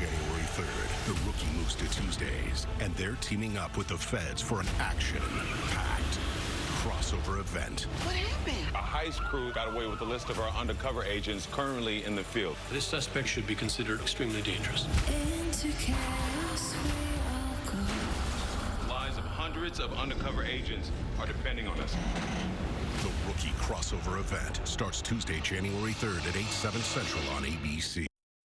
January 3rd, the rookie moves to Tuesdays, and they're teaming up with the feds for an action-packed crossover event. What happened? A heist crew got away with a list of our undercover agents currently in the field. This suspect should be considered extremely dangerous. Into chaos we all go. Lives of hundreds of undercover agents are depending on us. The rookie crossover event starts Tuesday, January 3rd at 8, 7 central on ABC.